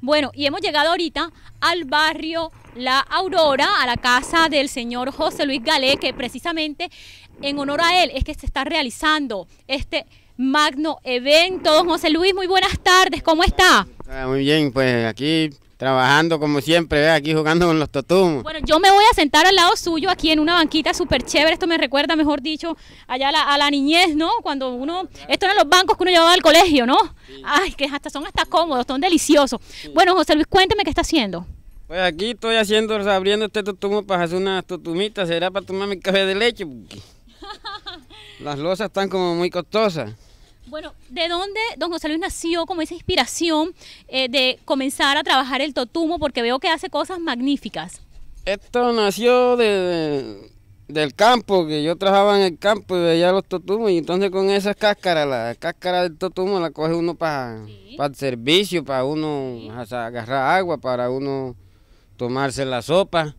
Bueno, y hemos llegado ahorita al barrio La Aurora, a la casa del señor José Luis Galé, que precisamente en honor a él es que se está realizando este magno evento. José Luis, muy buenas tardes, ¿cómo está? Ah, muy bien, pues aquí trabajando como siempre, ¿ve? aquí jugando con los totumos. Bueno, yo me voy a sentar al lado suyo aquí en una banquita súper chévere. Esto me recuerda, mejor dicho, allá a la, a la niñez, ¿no? Cuando uno, estos eran los bancos que uno llevaba al colegio, ¿no? Ay, que hasta son hasta cómodos, son deliciosos. Bueno, José Luis, cuénteme qué está haciendo. Pues aquí estoy haciendo, abriendo este totumo para hacer unas totumitas, será para tomar mi café de leche, porque las losas están como muy costosas. Bueno, ¿de dónde don José Luis nació como esa inspiración eh, de comenzar a trabajar el totumo? Porque veo que hace cosas magníficas. Esto nació de, del campo, que yo trabajaba en el campo y veía los totumos y entonces con esas cáscaras, la cáscara del totumo la coge uno para el servicio, para uno agarrar agua, para uno tomarse la sopa,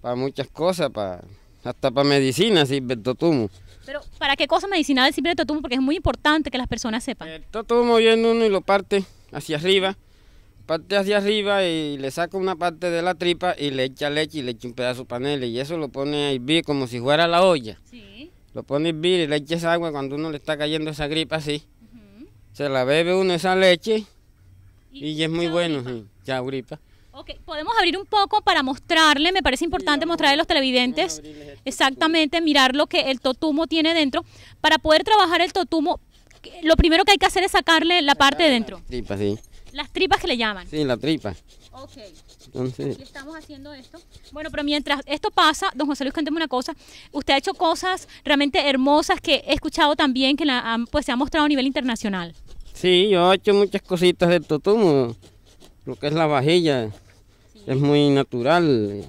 para muchas cosas, para, hasta para medicina sirve el totumo. Pero, ¿para qué cosa medicinal sirve el totumo? Porque es muy importante que las personas sepan. El totumo viene uno y lo parte hacia arriba, parte hacia arriba y le saca una parte de la tripa y le echa leche y le echa un pedazo de panela y eso lo pone a hervir como si fuera la olla. Sí. Lo pone a hervir y le echa esa agua cuando uno le está cayendo esa gripa así. Se la bebe uno esa leche y, es muy bueno, ya gripa. Ok, podemos abrir un poco para mostrarle, me parece importante mostrarle a los televidentes exactamente, mirar lo que el totumo tiene dentro. Para poder trabajar el totumo, lo primero que hay que hacer es sacarle la parte de dentro. Tripas, sí. Las tripas que le llaman. Sí, la tripa. Ok. Entonces... estamos haciendo esto. Bueno, pero mientras esto pasa, don José Luis, cuénteme una cosa. Usted ha hecho cosas realmente hermosas que he escuchado también que la, pues, se ha mostrado a nivel internacional. Sí, yo he hecho muchas cositas del totumo. Lo que es la vajilla, es muy natural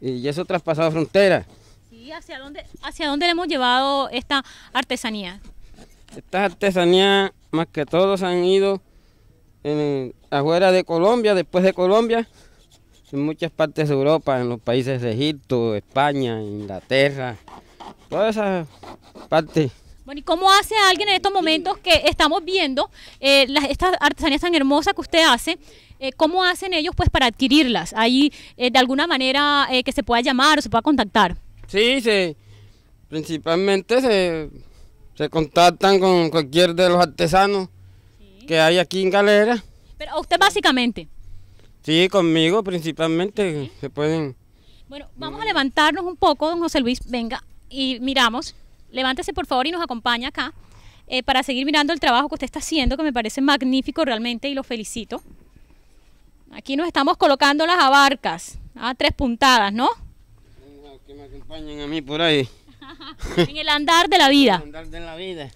y eso traspasado fronteras. Sí, ¿hacia dónde, ¿hacia dónde le hemos llevado esta artesanía? Estas artesanías más que todos han ido en, afuera de Colombia, después de Colombia, en muchas partes de Europa, en los países de Egipto, España, Inglaterra, todas esas partes. Bueno, ¿y cómo hace alguien en estos momentos que estamos viendo eh, las, estas artesanías tan hermosas que usted hace? Eh, ¿Cómo hacen ellos pues para adquirirlas? ¿Hay eh, de alguna manera que se pueda llamar o se pueda contactar? Sí, se, principalmente se, se contactan con cualquier de los artesanos que hay aquí en Galera. Pero usted básicamente. Sí, conmigo principalmente se pueden. Bueno, vamos a levantarnos un poco, don José Luis, venga y miramos levántese por favor y nos acompaña acá eh, para seguir mirando el trabajo que usted está haciendo, que me parece magnífico realmente y lo felicito. Aquí nos estamos colocando las abarcas, a tres puntadas, ¿no? Que me acompañen a mí por ahí. en el andar de la vida. el andar de la vida.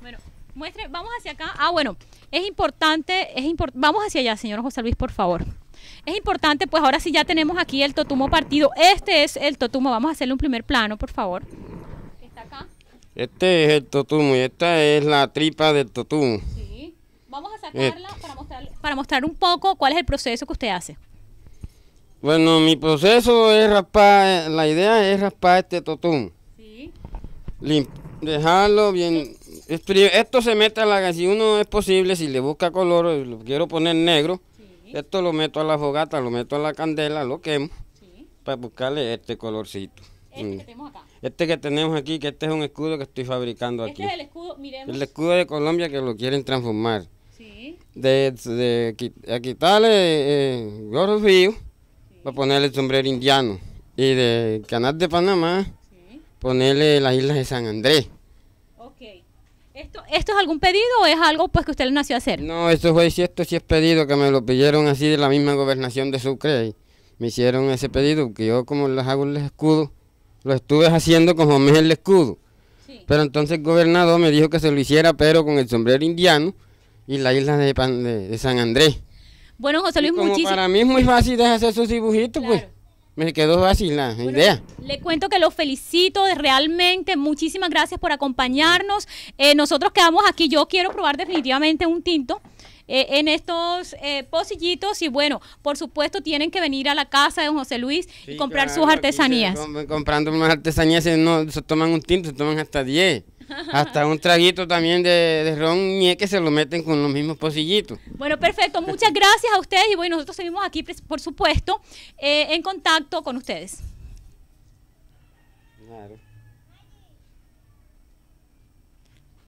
Bueno, muestre, vamos hacia acá. Ah, bueno, es importante, es import vamos hacia allá, señor José Luis, por favor. Es importante, pues ahora sí ya tenemos aquí el totumo partido. Este es el totumo, vamos a hacerle un primer plano, por favor. Este es el totumo y esta es la tripa del totumo. Sí. Vamos a sacarla para, mostrar, un poco cuál es el proceso que usted hace. Bueno, mi proceso es raspar, la idea es raspar este totumo. Sí. dejarlo bien. Esto se mete a la si uno es posible, si le busca color, lo quiero poner negro. Esto lo meto a la fogata, lo meto a la candela, lo quemo para buscarle este colorcito. Este que mm. tenemos acá. Este que tenemos aquí, que este es un escudo que estoy fabricando este aquí. Este es el escudo, miremos. El escudo de Colombia que lo quieren transformar. Sí. De, de, quitarle eh, gorro frío para ponerle el sombrero indiano. Y de Canal de Panamá, ponerle las islas de San Andrés. Ok. ¿Esto, ¿Esto es algún pedido o es algo pues que usted le nació a hacer? No, esto fue cierto, sí es pedido, que me lo pidieron así de la misma gobernación de Sucre. me hicieron ese pedido, que yo como les hago el escudo, lo estuve haciendo con es el escudo. Pero entonces el gobernador me dijo que se lo hiciera, pero con el sombrero indiano y la isla de, de, San Andrés. Bueno, José Luis, como Para mí es muy fácil de hacer esos dibujitos, pues me quedó fácil la idea. Le cuento que lo felicito realmente, muchísimas gracias por acompañarnos. Eh, nosotros quedamos aquí, yo quiero probar definitivamente un tinto. Eh, en estos eh, pocillitos y bueno, por supuesto tienen que venir a la casa de José Luis y comprar sus artesanías. Comprando unas artesanías, no, se toman un tinto, se toman hasta 10 hasta un traguito también de, ron y es que se lo meten con los mismos pocillitos. Bueno, perfecto. Muchas gracias a ustedes y bueno, nosotros seguimos aquí, por supuesto, eh, en contacto con ustedes. Claro.